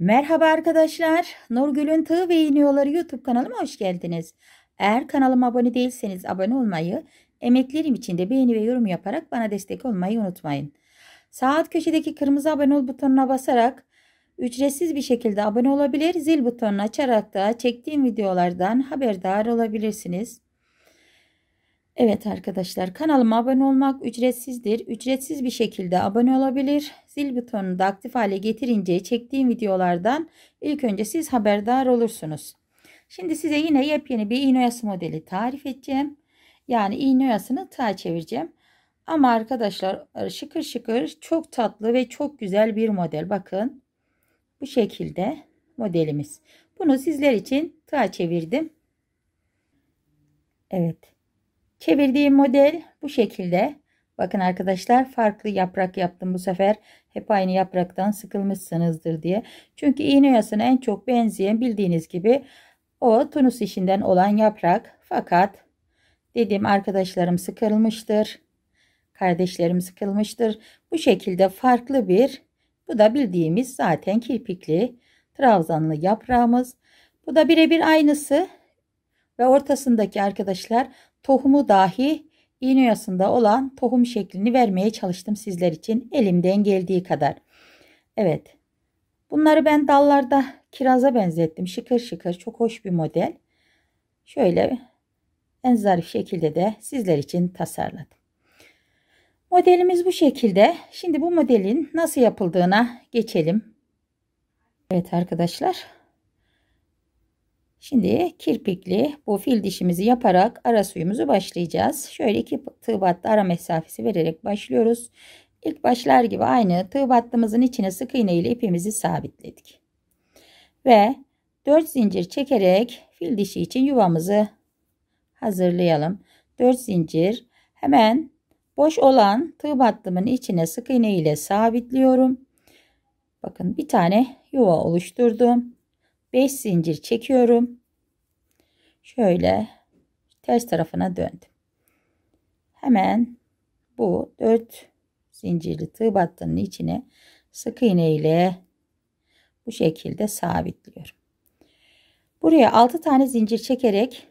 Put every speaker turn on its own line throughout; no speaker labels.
Merhaba arkadaşlar. Nurgül'ün Tığ ve İğniyorları YouTube kanalıma hoş geldiniz. Eğer kanalıma abone değilseniz abone olmayı, emeklerim için de beğeni ve yorum yaparak bana destek olmayı unutmayın. Sağ alt köşedeki kırmızı abone ol butonuna basarak ücretsiz bir şekilde abone olabilir, zil butonunu açarak da çektiğim videolardan haberdar olabilirsiniz. Evet arkadaşlar kanalıma abone olmak ücretsizdir. Ücretsiz bir şekilde abone olabilir. Zil butonunu da aktif hale getirince çektiğim videolardan ilk önce siz haberdar olursunuz. Şimdi size yine yepyeni bir iğne oyası modeli tarif edeceğim. Yani iğne oyasını tığ çevireceğim. Ama arkadaşlar şıkır şıkır çok tatlı ve çok güzel bir model. Bakın bu şekilde modelimiz. Bunu sizler için tığ çevirdim. Evet. Çevirdiğim model bu şekilde. Bakın arkadaşlar farklı yaprak yaptım bu sefer. Hep aynı yapraktan sıkılmışsınızdır diye. Çünkü iğne oyasına en çok benzeyen bildiğiniz gibi o tunus işinden olan yaprak. Fakat dediğim arkadaşlarım sıkılmıştır. Kardeşlerim sıkılmıştır. Bu şekilde farklı bir bu da bildiğimiz zaten kirpikli trabzanlı yaprağımız. Bu da birebir aynısı ve ortasındaki arkadaşlar tohumu dahi iğne oyasında olan tohum şeklini vermeye çalıştım sizler için elimden geldiği kadar. Evet. Bunları ben dallarda kiraza benzettim. Şıkır şıkır çok hoş bir model. Şöyle en zarif şekilde de sizler için tasarladım. Modelimiz bu şekilde. Şimdi bu modelin nasıl yapıldığına geçelim. Evet arkadaşlar Şimdi kirpikli bu fil dişimizi yaparak ara suyumuzu başlayacağız. Şöyle iki tığ battı ara mesafesi vererek başlıyoruz. İlk başlar gibi aynı tığ battığımızın içine sık iğne ile ipimizi sabitledik. Ve 4 zincir çekerek fil dişi için yuvamızı hazırlayalım. 4 zincir hemen boş olan tığ battımın içine sık iğne ile sabitliyorum. Bakın bir tane yuva oluşturdum. 5 zincir çekiyorum. Şöyle ters tarafına döndüm. Hemen bu 4 zincirli tığ battının içine sık iğne ile bu şekilde sabitliyorum. Buraya 6 tane zincir çekerek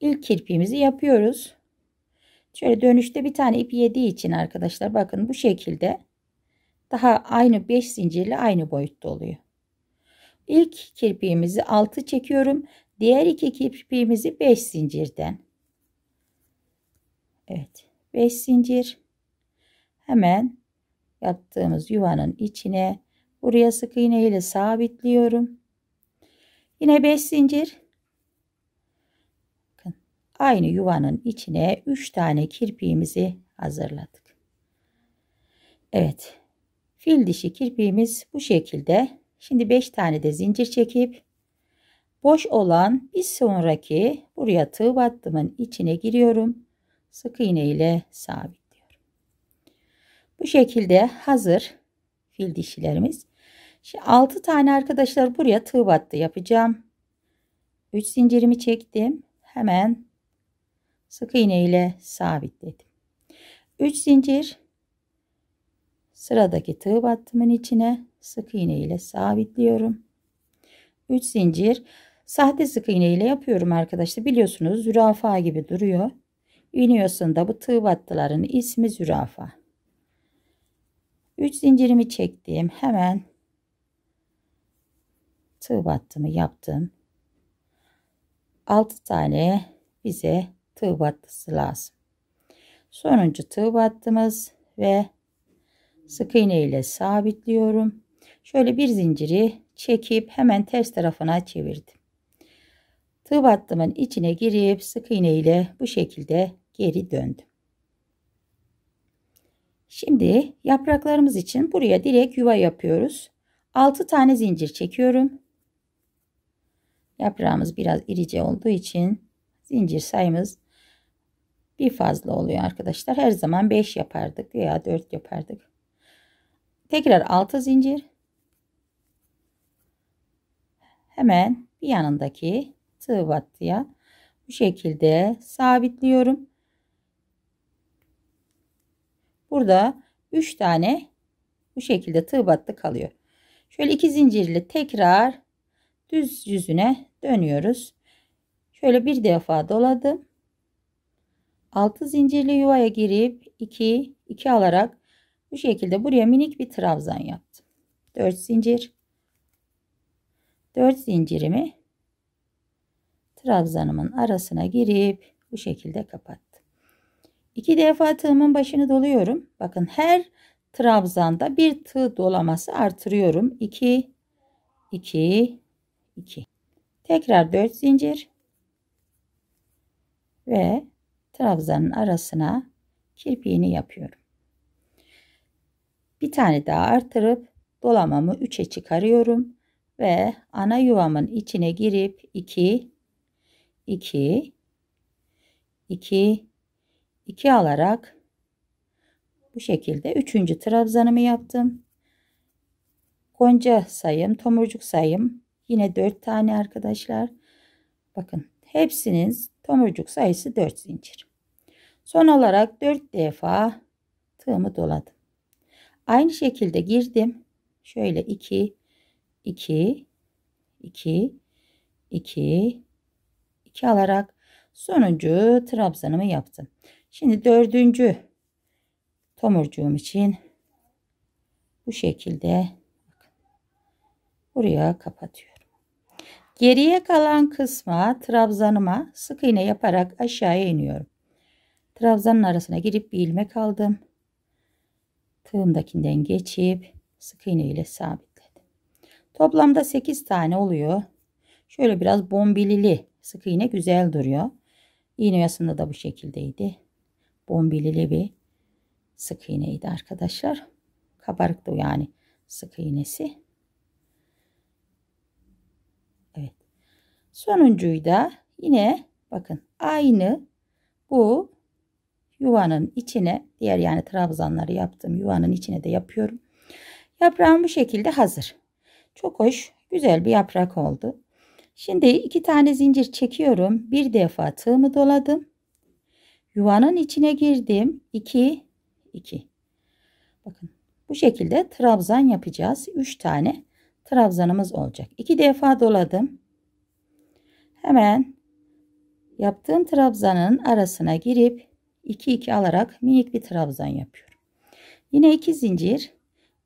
ilk kirpiğimizi yapıyoruz. Şöyle dönüşte bir tane ip yediği için arkadaşlar bakın bu şekilde daha aynı 5 zincirli aynı boyutta oluyor. İlk kirpiğimizi 6 çekiyorum. Diğer iki kirpiğimizi 5 zincirden. Evet. 5 zincir. Hemen yaptığımız yuvanın içine buraya sık iğne ile sabitliyorum. Yine 5 zincir. Bakın, aynı yuvanın içine 3 tane kirpiğimizi hazırladık. Evet. Fil dişi kirpiğimiz bu şekilde Şimdi 5 tane de zincir çekip boş olan bir sonraki buraya tığ battımın içine giriyorum. Sık iğne ile sabitliyorum. Bu şekilde hazır fil dişilerimiz. Şimdi 6 tane arkadaşlar buraya tığ battı yapacağım. 3 zincirimi çektim. Hemen sık iğne ile sabitledim. 3 zincir sıradaki tığ battımın içine sık iğne ile sabitliyorum. 3 zincir sahte sık iğne ile yapıyorum arkadaşlar. Biliyorsunuz zürafa gibi duruyor. İğne bu tığ battıların ismi zürafa. 3 zincirimi çektim. Hemen tığ battımı yaptım. 6 tane bize tığ battısı lazım. Sonuncu tığ battımız ve sık iğne ile sabitliyorum. Şöyle bir zinciri çekip hemen ters tarafına çevirdim. Tığ battımın içine girip sık iğne ile bu şekilde geri döndüm. Şimdi yapraklarımız için buraya direkt yuva yapıyoruz. 6 tane zincir çekiyorum. Yaprağımız biraz irice olduğu için zincir sayımız bir fazla oluyor arkadaşlar. Her zaman 5 yapardık veya 4 yapardık. Tekrar 6 zincir hemen bir yanındaki tığ battıya bu şekilde sabitliyorum. Burada 3 tane bu şekilde tığ battı kalıyor. Şöyle iki zincirli tekrar düz yüzüne dönüyoruz. Şöyle bir defa doladım. 6 zincirli yuvaya girip 2 2 alarak bu şekilde buraya minik bir trabzan yaptım. 4 zincir 4 zincirimi trabzanımın arasına girip bu şekilde kapattım. 2 defa tığımın başını doluyorum. Bakın her trabzanda bir tığ dolaması artırıyorum. 2 2 2 tekrar 4 zincir ve trabzanın arasına kirpiğini yapıyorum. Bir tane daha artırıp dolamamı 3'e çıkarıyorum ve ana yuvamın içine girip 2 2 2 2 alarak bu şekilde 3. trabzanımı yaptım. Gonca sayım, tomurcuk sayım yine 4 tane arkadaşlar. Bakın hepsinin tomurcuk sayısı 4 zincir. Son olarak 4 defa tığımı doladım. Aynı şekilde girdim. Şöyle 2 2 2 2 2 alarak sonuncu trabzanımı yaptım. Şimdi dördüncü tomurcuğum için bu şekilde buraya kapatıyorum. Geriye kalan kısma trabzanıma sık iğne yaparak aşağıya iniyorum. Trabzanın arasına girip bir ilmek aldım. Tığımdakinden geçip sık iğne ile sabitledim. Toplamda 8 tane oluyor. Şöyle biraz bombilili sık iğne güzel duruyor. İğne yasında da bu şekildeydi. Bombilili bir sık iğneydi arkadaşlar. Kabarıktı yani sık iğnesi. Evet. Sonuncuyu da yine bakın aynı bu yuvanın içine diğer yani trabzanları yaptım yuvanın içine de yapıyorum. Yaprağım bu şekilde hazır. Çok hoş güzel bir yaprak oldu. Şimdi iki tane zincir çekiyorum. Bir defa tığımı doladım. Yuvanın içine girdim. 2 2. Bakın bu şekilde trabzan yapacağız. 3 tane trabzanımız olacak. 2 defa doladım. Hemen yaptığım trabzanın arasına girip 2 2 alarak minik bir trabzan yapıyorum. Yine 2 zincir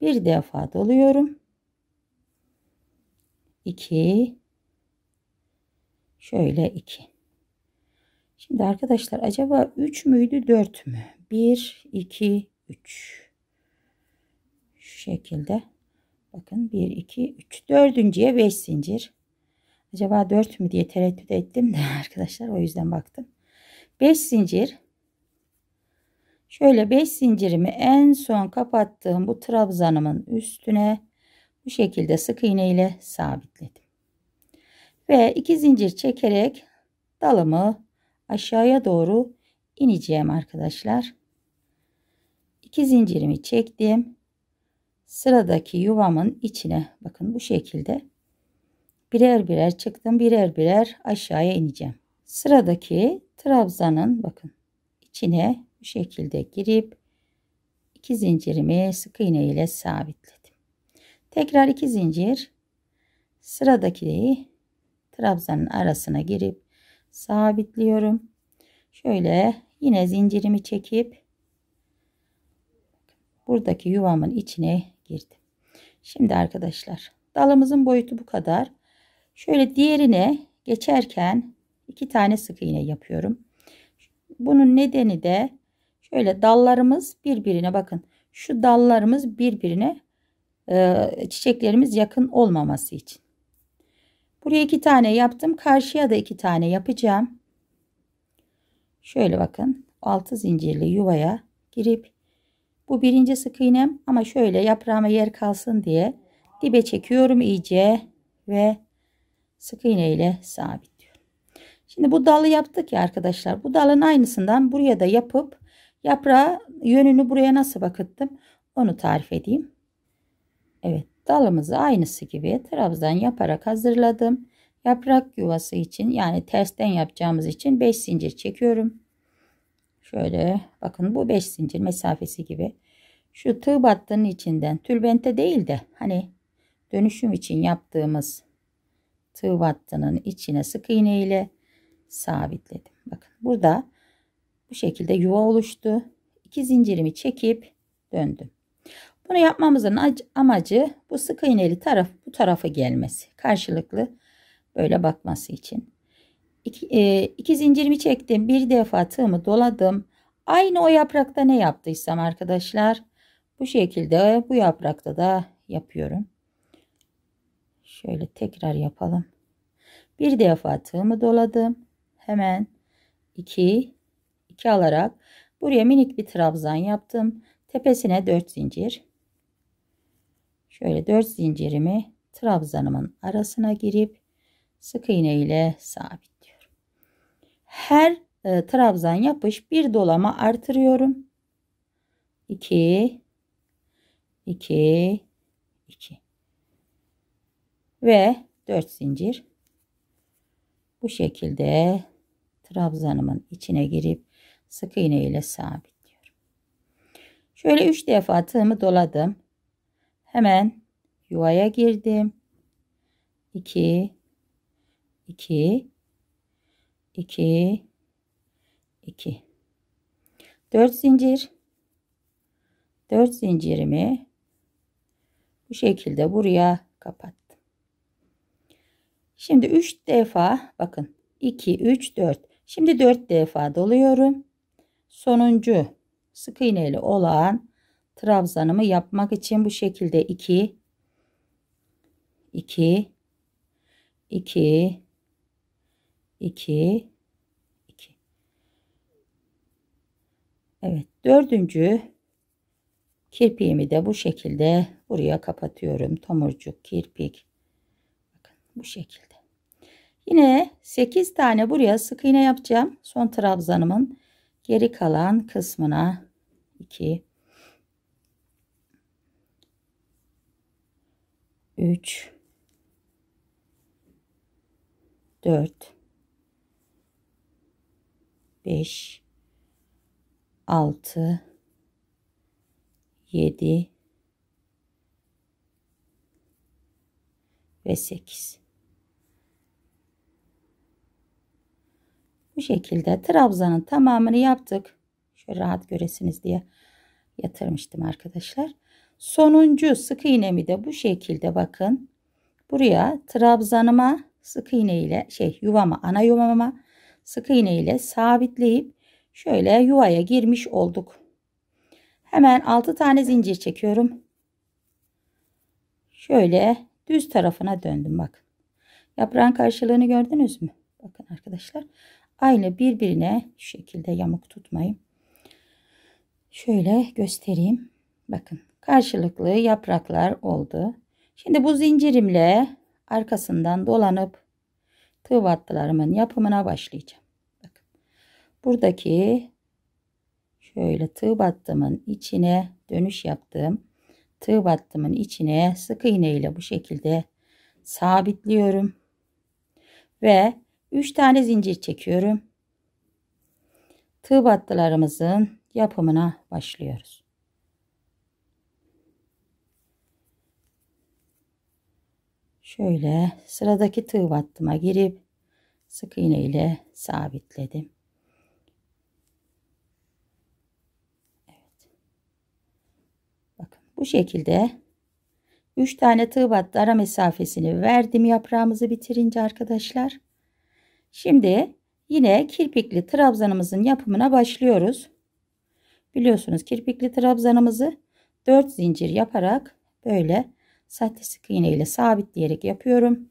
bir defa doluyorum. 2 şöyle 2 Şimdi arkadaşlar acaba 3 müydü 4 mü? 1 2 3 şu şekilde. Bakın 1 2 3 dördüncüye 5 zincir. Acaba 4 mü diye tereddüt ettim de arkadaşlar o yüzden baktım. 5 zincir. Şöyle 5 zincirimi en son kapattığım bu trabzanımın üstüne bu şekilde sık iğne ile sabitledim. Ve 2 zincir çekerek dalımı aşağıya doğru ineceğim arkadaşlar. 2 zincirimi çektim. Sıradaki yuvamın içine bakın bu şekilde birer birer çıktım. Birer birer aşağıya ineceğim. Sıradaki trabzanın bakın içine bu şekilde girip iki zincirimi sık iğne ile sabitledim. Tekrar iki zincir sıradaki trabzanın arasına girip sabitliyorum. Şöyle yine zincirimi çekip buradaki yuvamın içine girdim. Şimdi arkadaşlar dalımızın boyutu bu kadar. Şöyle diğerine geçerken iki tane sık iğne yapıyorum. Bunun nedeni de Şöyle dallarımız birbirine bakın. Şu dallarımız birbirine e, çiçeklerimiz yakın olmaması için. Buraya iki tane yaptım. Karşıya da iki tane yapacağım. Şöyle bakın. Altı zincirli yuvaya girip bu birinci sık iğnem ama şöyle yaprağıma yer kalsın diye dibe çekiyorum iyice ve sık iğne ile sabitliyorum. Şimdi bu dalı yaptık ya arkadaşlar. Bu dalın aynısından buraya da yapıp Yaprağı yönünü buraya nasıl bakıttım onu tarif edeyim. Evet dalımızı aynısı gibi trabzan yaparak hazırladım. Yaprak yuvası için yani tersten yapacağımız için 5 zincir çekiyorum. Şöyle bakın bu 5 zincir mesafesi gibi. Şu tığ battının içinden tülbente değil de hani dönüşüm için yaptığımız tığ battının içine sık iğne ile sabitledim. Bakın burada bu şekilde yuva oluştu. İki zincirimi çekip döndüm. Bunu yapmamızın amacı bu sık iğneli taraf bu tarafa gelmesi. Karşılıklı böyle bakması için. İki, e, iki zincirimi çektim. Bir defa tığımı doladım. Aynı o yaprakta ne yaptıysam arkadaşlar bu şekilde bu yaprakta da yapıyorum. Şöyle tekrar yapalım. Bir defa tığımı doladım. Hemen 2 2 alarak buraya minik bir trabzan yaptım. Tepesine 4 zincir. Şöyle 4 zincirimi trabzanımın arasına girip sık iğne ile sabitliyorum. Her e, trabzan yapış bir dolama artırıyorum. 2 2 2 ve 4 zincir bu şekilde trabzanımın içine girip sık iğne ile sabitliyorum. Şöyle 3 defa tığımı doladım. Hemen yuvaya girdim. 2 2 2 2 4 zincir 4 zincirimi bu şekilde buraya kapattım. Şimdi 3 defa bakın 2 3 4 şimdi 4 defa doluyorum. Sonuncu sık iğneli olan trabzanımı yapmak için bu şekilde. 2 2 2 2 2 Evet dördüncü kirpiğimi de bu şekilde buraya kapatıyorum. Tomurcuk kirpik. Bakın bu şekilde. Yine 8 tane buraya sık iğne yapacağım. Son trabzanımın geri kalan kısmına. 2 3 4 5 6 7 ve 8 bu şekilde trabzanın tamamını yaptık. Şöyle rahat göresiniz diye yatırmıştım arkadaşlar sonuncu sık iğnemi de bu şekilde bakın buraya trabzanıma sık iğne ile şey yuvama ana yuvama sık iğne ile sabitleyip şöyle yuvaya girmiş olduk. Hemen 6 tane zincir çekiyorum. Şöyle düz tarafına döndüm bakın. Yaprağın karşılığını gördünüz mü? Bakın arkadaşlar. Aynı birbirine şu şekilde yamuk tutmayın. Şöyle göstereyim. Bakın karşılıklı yapraklar oldu. Şimdi bu zincirimle arkasından dolanıp tığ battılarımın yapımına başlayacağım. Bakın. Buradaki şöyle tığ battımın içine dönüş yaptım. Tığ battımın içine sık iğne ile bu şekilde sabitliyorum. Ve 3 tane zincir çekiyorum. Tığ battılarımızın yapımına başlıyoruz. Şöyle sıradaki tığ battıma girip sık iğne ile sabitledim. Evet. Bakın bu şekilde 3 tane tığ battı ara mesafesini verdim yaprağımızı bitirince arkadaşlar. Şimdi yine kirpikli trabzanımızın yapımına başlıyoruz. Biliyorsunuz kirpikli trabzanımızı 4 zincir yaparak böyle sahte sık iğne ile sabitleyerek yapıyorum.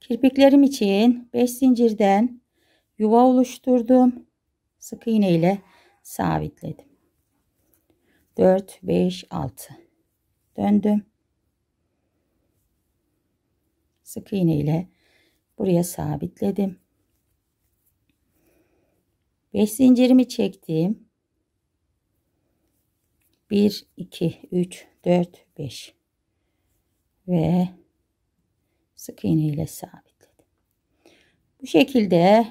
Kirpiklerim için 5 zincirden yuva oluşturdum. Sık iğne ile sabitledim. 4 5 6 döndüm. Sık iğne ile buraya sabitledim. 5 zincirimi çektim. 1 2 3 4 5 ve sık iğne ile sabitledim. Bu şekilde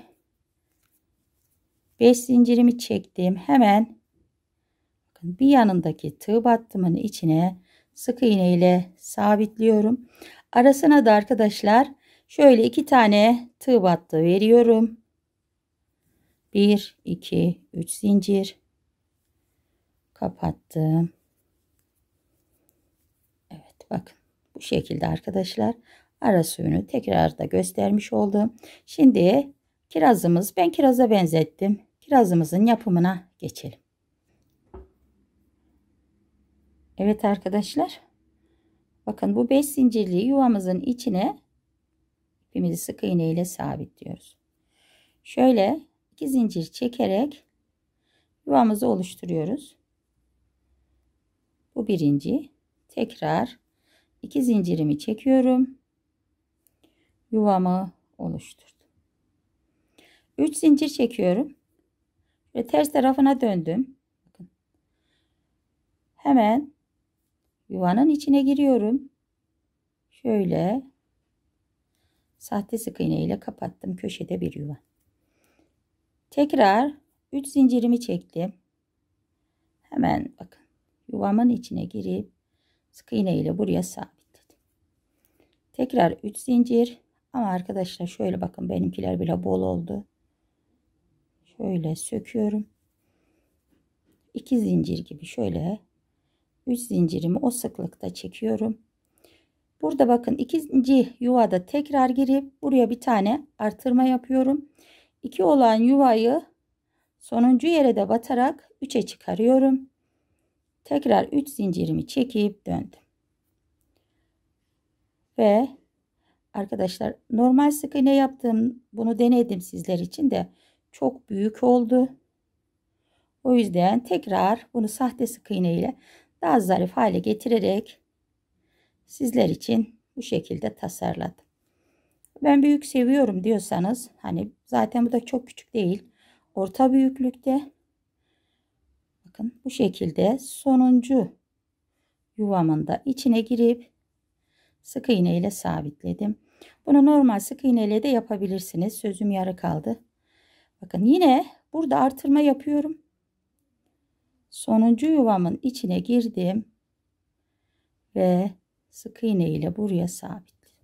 5 zincirimi çektim. Hemen bakın bir yanındaki tığ battımın içine sık iğne ile sabitliyorum. Arasına da arkadaşlar şöyle iki tane tığ battı veriyorum. 1 2 3 zincir kapattım. Evet bakın bu şekilde arkadaşlar ara suyunu tekrar da göstermiş oldum. Şimdi kirazımız ben kiraza benzettim. Kirazımızın yapımına geçelim. Evet arkadaşlar. Bakın bu 5 zincirli yuvamızın içine ipimizi sık iğne ile sabitliyoruz. Şöyle 2 zincir çekerek yuvamızı oluşturuyoruz. Bu birinci. Tekrar 2 zincirimi çekiyorum. Yuvamı oluşturdum. 3 zincir çekiyorum. Ve ters tarafına döndüm. Hemen yuvanın içine giriyorum. Şöyle sahte sık iğne ile kapattım köşede bir yuva. Tekrar 3 zincirimi çektim. Hemen bakın yuvamın içine girip sık iğne ile buraya sabitledim. Tekrar 3 zincir ama arkadaşlar şöyle bakın benimkiler bile bol oldu. Şöyle söküyorum. 2 zincir gibi şöyle 3 zincirimi o sıklıkta çekiyorum. Burada bakın ikinci yuvada tekrar girip buraya bir tane artırma yapıyorum. 2 olan yuvayı sonuncu yere de batarak 3'e çıkarıyorum. Tekrar 3 zincirimi çekip döndüm. Ve arkadaşlar normal sık iğne yaptım. Bunu denedim sizler için de çok büyük oldu. O yüzden tekrar bunu sahte sık iğne ile daha zarif hale getirerek sizler için bu şekilde tasarladım. Ben büyük seviyorum diyorsanız hani zaten bu da çok küçük değil. Orta büyüklükte. Bakın bu şekilde sonuncu yuvamın da içine girip sık iğne ile sabitledim. Bunu normal sık iğne ile de yapabilirsiniz. Sözüm yarı kaldı. Bakın yine burada artırma yapıyorum. Sonuncu yuvamın içine girdim. Ve sık iğne ile buraya sabit.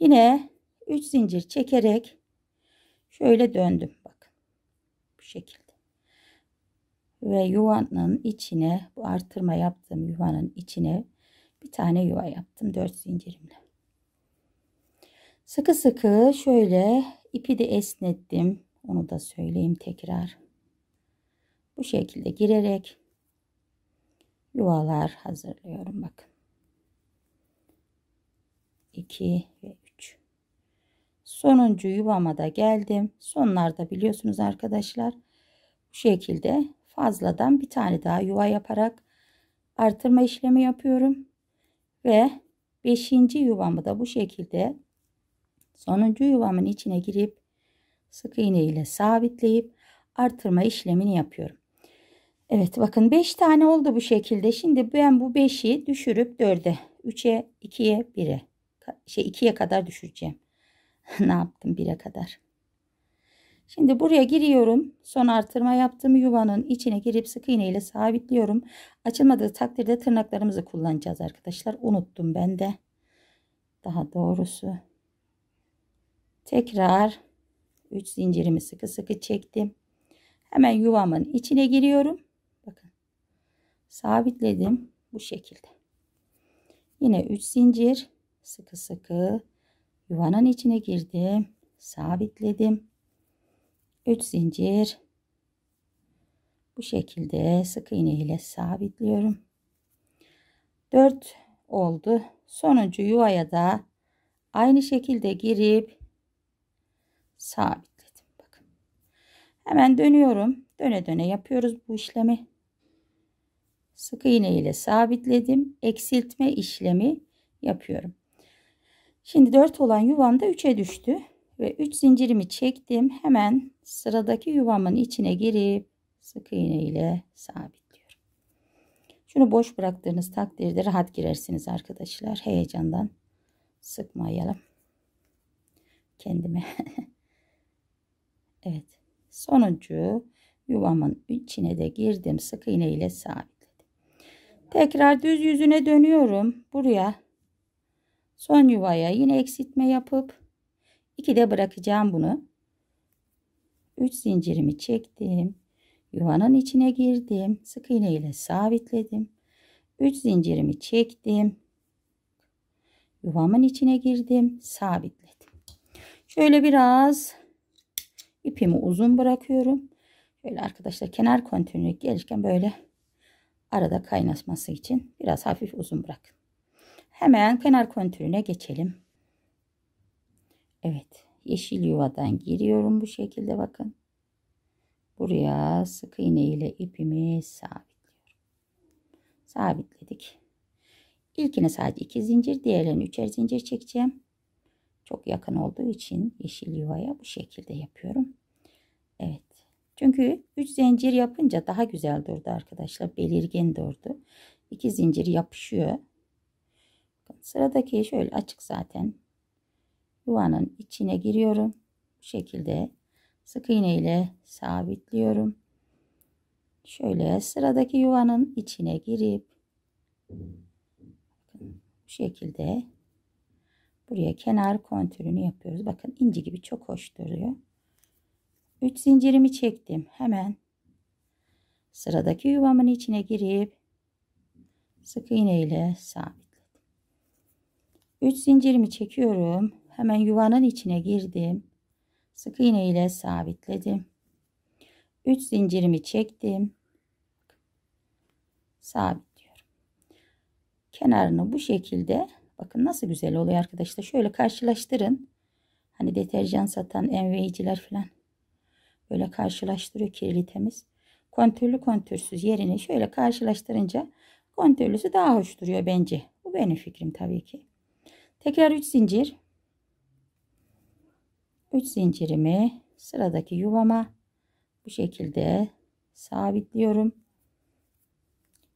Yine 3 zincir çekerek şöyle döndüm. Bakın bu şekilde. Ve yuvanın içine bu artırma yaptığım yuvanın içine bir tane yuva yaptım 4 zincirimle. Sıkı sıkı şöyle ipi de esnettim. Onu da söyleyeyim tekrar. Bu şekilde girerek yuvalar hazırlıyorum bakın. 2 ve 3. Sonuncu yuvama da geldim. Sonlarda biliyorsunuz arkadaşlar. Bu şekilde fazladan bir tane daha yuva yaparak artırma işlemi yapıyorum. Ve 5. yuvamı da bu şekilde sonuncu yuvamın içine girip sık iğne ile sabitleyip artırma işlemini yapıyorum. Evet bakın 5 tane oldu bu şekilde. Şimdi ben bu 5'i düşürüp 4'e, 3'e, 2'ye, 1'e, şey 2'ye kadar düşüreceğim. ne yaptım 1'e kadar. Şimdi buraya giriyorum. Son artırma yaptığım yuvanın içine girip sık iğne ile sabitliyorum. Açılmadığı takdirde tırnaklarımızı kullanacağız arkadaşlar. Unuttum ben de. Daha doğrusu. Tekrar 3 zincirimi sıkı sıkı çektim. Hemen yuvamın içine giriyorum. Bakın. Sabitledim bu şekilde. Yine 3 zincir sıkı sıkı yuvanın içine girdim. Sabitledim. 3 zincir bu şekilde sık iğne ile sabitliyorum. 4 oldu. Sonuncu yuvaya da aynı şekilde girip sabitledim. Bakın. Hemen dönüyorum. Döne döne yapıyoruz bu işlemi. Sık iğne ile sabitledim. Eksiltme işlemi yapıyorum. Şimdi 4 olan yuvam da 3'e düştü. Ve 3 zincirimi çektim. Hemen sıradaki yuvamın içine girip sık iğne ile sabitliyorum. Şunu boş bıraktığınız takdirde rahat girersiniz arkadaşlar. Heyecandan sıkmayalım. Kendime. evet. Sonuncu yuvamın içine de girdim. Sık iğne ile sabitledim. Tekrar düz yüzüne dönüyorum. Buraya son yuvaya yine eksiltme yapıp 2 de bırakacağım bunu. 3 zincirimi çektim. Yuvanın içine girdim. Sık iğne ile sabitledim. 3 zincirimi çektim. Yuvamın içine girdim. Sabitledim. Şöyle biraz ipimi uzun bırakıyorum. Şöyle arkadaşlar kenar kontürünü gelirken böyle arada kaynatması için biraz hafif uzun bırakın. Hemen kenar kontürüne geçelim. Evet. Yeşil yuvadan giriyorum bu şekilde bakın. Buraya sık iğne ile ipimi sabitliyorum. Sabitledik. İlkine sadece iki zincir, diğerlerini üçer zincir çekeceğim. Çok yakın olduğu için yeşil yuvaya bu şekilde yapıyorum. Evet. Çünkü 3 zincir yapınca daha güzel durdu arkadaşlar. Belirgin durdu. 2 zincir yapışıyor. Sıradaki şöyle açık zaten. Yuvanın içine giriyorum. Bu şekilde sık iğne ile sabitliyorum. Şöyle sıradaki yuvanın içine girip bu şekilde buraya kenar kontürünü yapıyoruz. Bakın inci gibi çok hoş duruyor. 3 zincirimi çektim. Hemen sıradaki yuvamın içine girip sık iğne ile sabitledim. 3 zincirimi çekiyorum. Hemen yuvanın içine girdim. Sık iğne ile sabitledim. 3 zincirimi çektim. Sabitliyorum. Kenarını bu şekilde bakın nasıl güzel oluyor arkadaşlar. Şöyle karşılaştırın. Hani deterjan satan enveyiciler falan böyle karşılaştırıyor kirli temiz. Kontürlü kontürsüz yerini şöyle karşılaştırınca kontürlüsü daha hoş duruyor bence. Bu benim fikrim tabii ki. Tekrar 3 zincir. 3 zincirimi sıradaki yuvama bu şekilde sabitliyorum.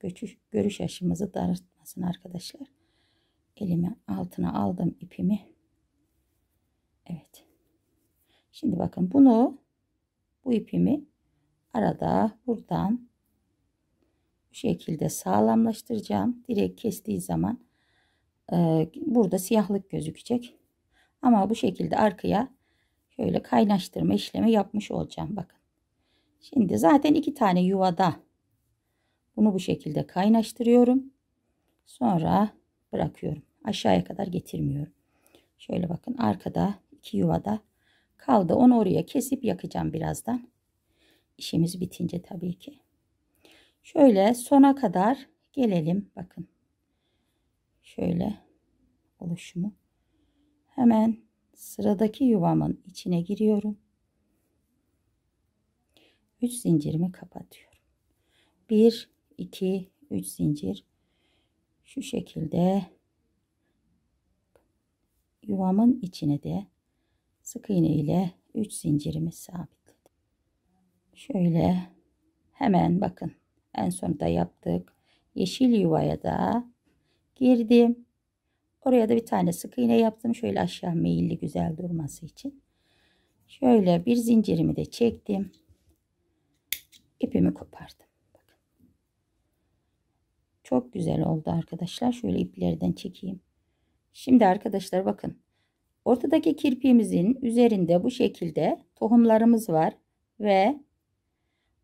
Görüş, görüş açımızı daraltmasın arkadaşlar. Elimi altına aldım ipimi. Evet. Şimdi bakın bunu bu ipimi arada buradan bu şekilde sağlamlaştıracağım. Direkt kestiği zaman e, burada siyahlık gözükecek. Ama bu şekilde arkaya şöyle kaynaştırma işlemi yapmış olacağım. Bakın. Şimdi zaten iki tane yuvada bunu bu şekilde kaynaştırıyorum. Sonra bırakıyorum. Aşağıya kadar getirmiyorum. Şöyle bakın arkada iki yuvada kaldı. Onu oraya kesip yakacağım birazdan. İşimiz bitince tabii ki. Şöyle sona kadar gelelim. Bakın. Şöyle oluşumu. Hemen sıradaki yuvamın içine giriyorum. 3 zincirimi kapatıyorum. 1 2 3 zincir şu şekilde yuvamın içine de sık iğne ile 3 zincirimi sabitledim. Şöyle hemen bakın en sonunda yaptık. Yeşil yuvaya da girdim. Oraya da bir tane sık iğne yaptım. Şöyle aşağı meyilli güzel durması için. Şöyle bir zincirimi de çektim. İpimi kopardım. Çok güzel oldu arkadaşlar. Şöyle iplerden çekeyim. Şimdi arkadaşlar bakın. Ortadaki kirpiğimizin üzerinde bu şekilde tohumlarımız var. Ve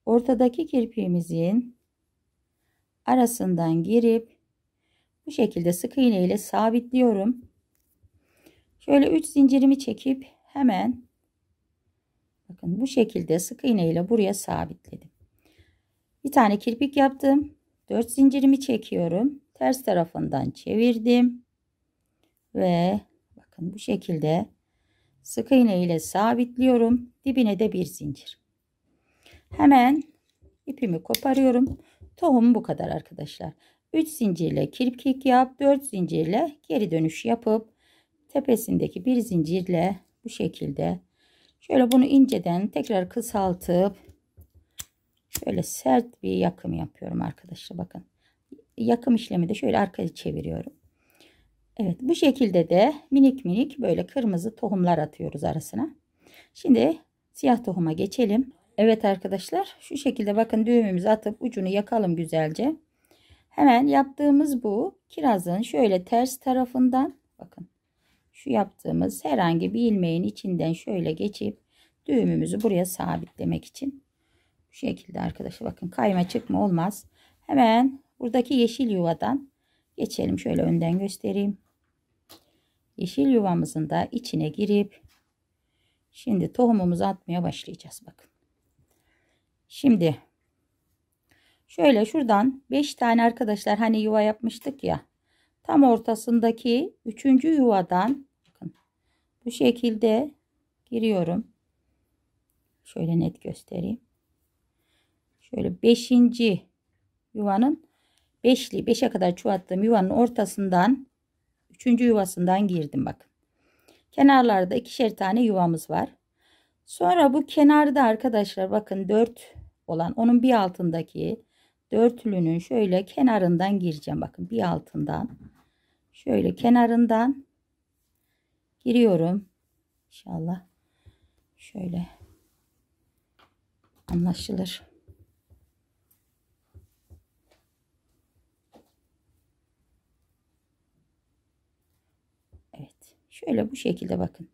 ortadaki kirpiğimizin arasından girip bu şekilde sık iğne ile sabitliyorum. Şöyle 3 zincirimi çekip hemen bakın bu şekilde sık iğne ile buraya sabitledim. Bir tane kirpik yaptım. 4 zincirimi çekiyorum. Ters tarafından çevirdim. Ve bakın bu şekilde sık iğne ile sabitliyorum. Dibine de bir zincir. Hemen ipimi koparıyorum. Tohum bu kadar arkadaşlar. 3 zincirle kirpik yap. 4 zincirle geri dönüş yapıp tepesindeki bir zincirle bu şekilde şöyle bunu inceden tekrar kısaltıp şöyle sert bir yakım yapıyorum arkadaşlar bakın. Yakım işlemi de şöyle arkaya çeviriyorum. Evet bu şekilde de minik minik böyle kırmızı tohumlar atıyoruz arasına. Şimdi siyah tohuma geçelim. Evet arkadaşlar şu şekilde bakın düğümümüzü atıp ucunu yakalım güzelce. Hemen yaptığımız bu kirazın şöyle ters tarafından bakın şu yaptığımız herhangi bir ilmeğin içinden şöyle geçip düğümümüzü buraya sabitlemek için bu şekilde arkadaşlar bakın kayma çıkma olmaz. Hemen buradaki yeşil yuvadan geçelim şöyle önden göstereyim. Yeşil yuvamızın da içine girip şimdi tohumumuzu atmaya başlayacağız bakın. Şimdi şöyle şuradan 5 tane arkadaşlar hani yuva yapmıştık ya tam ortasındaki 3. yuvadan bakın bu şekilde giriyorum. Şöyle net göstereyim. Şöyle 5. yuvanın 5'li 5'e kadar çuvattığım yuvanın ortasından 3. yuvasından girdim bakın. Kenarlarda ikişer tane yuvamız var. Sonra bu kenarda arkadaşlar bakın 4 olan onun bir altındaki dörtlünün şöyle kenarından gireceğim. Bakın bir altından şöyle kenarından giriyorum. İnşallah şöyle anlaşılır. Evet. Şöyle bu şekilde bakın.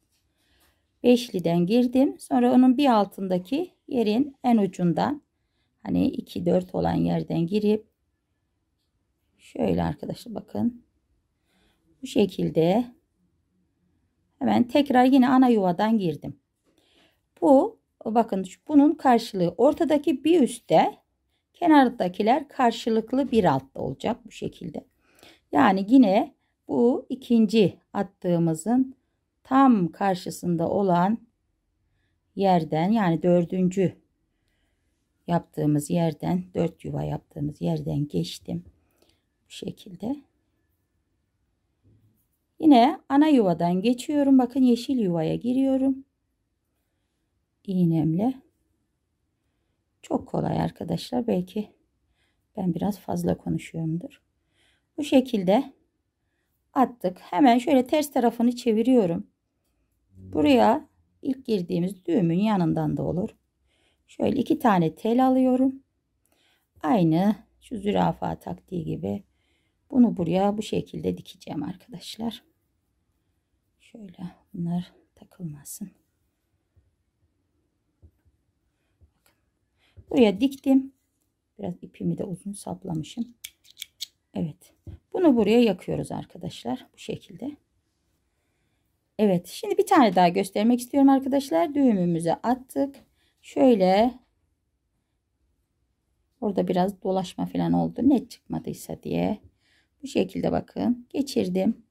Beşliden girdim. Sonra onun bir altındaki yerin en ucundan hani 2 4 olan yerden girip şöyle arkadaşlar bakın. Bu şekilde hemen tekrar yine ana yuvadan girdim. Bu bakın bunun karşılığı ortadaki bir üstte kenardakiler karşılıklı bir altta olacak bu şekilde. Yani yine bu ikinci attığımızın tam karşısında olan yerden yani dördüncü yaptığımız yerden dört yuva yaptığımız yerden geçtim. Bu şekilde. Yine ana yuvadan geçiyorum. Bakın yeşil yuvaya giriyorum. İğnemle. Çok kolay arkadaşlar. Belki ben biraz fazla konuşuyorumdur. Bu şekilde attık. Hemen şöyle ters tarafını çeviriyorum. Buraya ilk girdiğimiz düğümün yanından da olur. Şöyle iki tane tel alıyorum. Aynı şu zürafa taktiği gibi bunu buraya bu şekilde dikeceğim arkadaşlar. Şöyle bunlar takılmasın. Buraya diktim. Biraz ipimi de uzun saplamışım. Evet. Bunu buraya yakıyoruz arkadaşlar. Bu şekilde. Evet. Şimdi bir tane daha göstermek istiyorum arkadaşlar. Düğümümüzü attık. Şöyle orada biraz dolaşma falan oldu. Net çıkmadıysa diye. Bu şekilde bakın. Geçirdim.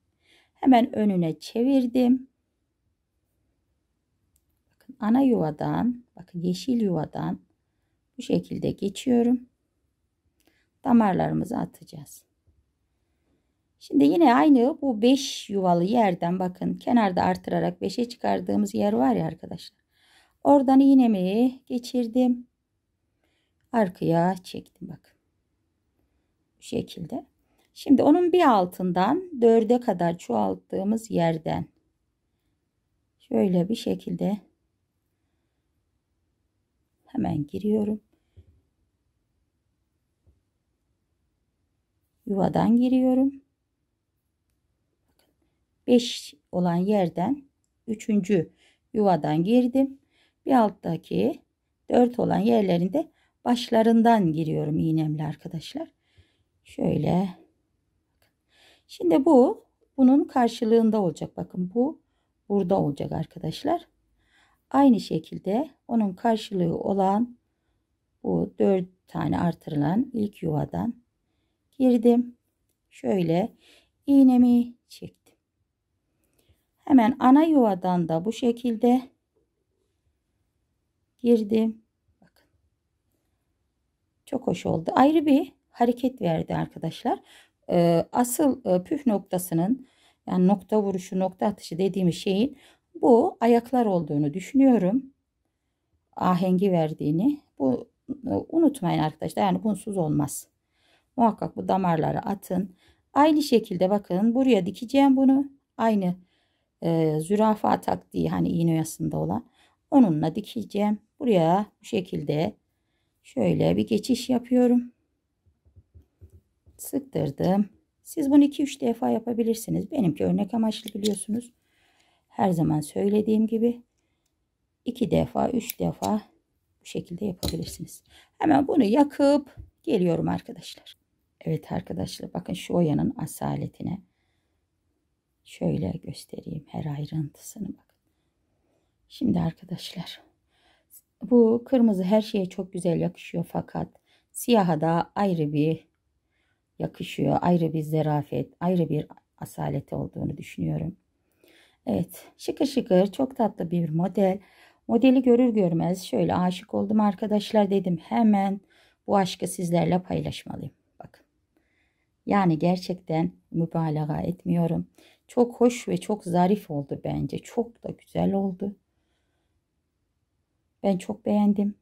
Hemen önüne çevirdim. Bakın ana yuvadan, bakın yeşil yuvadan bu şekilde geçiyorum. Damarlarımızı atacağız. Şimdi yine aynı bu 5 yuvalı yerden bakın kenarda artırarak 5'e çıkardığımız yer var ya arkadaşlar. Oradan iğnemi geçirdim. Arkaya çektim bakın. Bu şekilde. Şimdi onun bir altından 4'e kadar çoğalttığımız yerden şöyle bir şekilde hemen giriyorum. Yuvadan giriyorum. 5 olan yerden 3. yuvadan girdim. Bir alttaki 4 olan yerlerinde başlarından giriyorum iğnemle arkadaşlar. Şöyle. Şimdi bu bunun karşılığında olacak. Bakın bu burada olacak arkadaşlar. Aynı şekilde onun karşılığı olan bu 4 tane artırılan ilk yuvadan girdim. Şöyle iğnemi çektim. Hemen ana yuvadan da bu şekilde girdim. Bakın. Çok hoş oldu. Ayrı bir hareket verdi arkadaşlar. Ee, asıl e, püf noktasının yani nokta vuruşu, nokta atışı dediğimiz şeyin bu ayaklar olduğunu düşünüyorum. Ahengi verdiğini. Bu e, unutmayın arkadaşlar. Yani bunsuz olmaz. Muhakkak bu damarları atın. Aynı şekilde bakın buraya dikeceğim bunu. Aynı e, zürafa taktiği hani iğne oyasında olan. Onunla dikeceğim. Buraya bu şekilde şöyle bir geçiş yapıyorum. sıktırdım. Siz bunu 2-3 defa yapabilirsiniz. Benimki örnek amaçlı biliyorsunuz. Her zaman söylediğim gibi 2 defa 3 defa bu şekilde yapabilirsiniz. Hemen bunu yakıp geliyorum arkadaşlar. Evet arkadaşlar bakın şu oyanın asaletine şöyle göstereyim her ayrıntısını bakın. Şimdi arkadaşlar bu kırmızı her şeye çok güzel yakışıyor fakat siyaha da ayrı bir yakışıyor. Ayrı bir zerafet, ayrı bir asaleti olduğunu düşünüyorum. Evet şıkır şıkır çok tatlı bir model. Modeli görür görmez şöyle aşık oldum arkadaşlar dedim hemen bu aşkı sizlerle paylaşmalıyım. Bakın. Yani gerçekten mübalağa etmiyorum. Çok hoş ve çok zarif oldu bence. Çok da güzel oldu. Ben çok beğendim.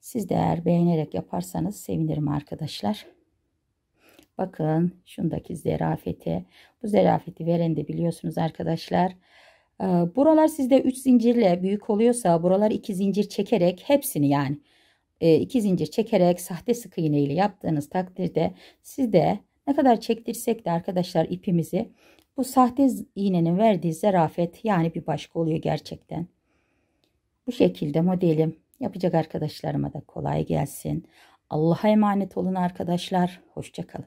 Siz de eğer beğenerek yaparsanız sevinirim arkadaşlar. Bakın şundaki zerafeti. Bu zerafeti veren de biliyorsunuz arkadaşlar. Ee, buralar sizde 3 zincirle büyük oluyorsa buralar 2 zincir çekerek hepsini yani 2 e, zincir çekerek sahte sık iğne ile yaptığınız takdirde sizde ne kadar çektirsek de arkadaşlar ipimizi bu sahte iğnenin verdiği zarafet yani bir başka oluyor gerçekten. Bu şekilde modelim yapacak arkadaşlarıma da kolay gelsin. Allah'a emanet olun arkadaşlar. Hoşçakalın.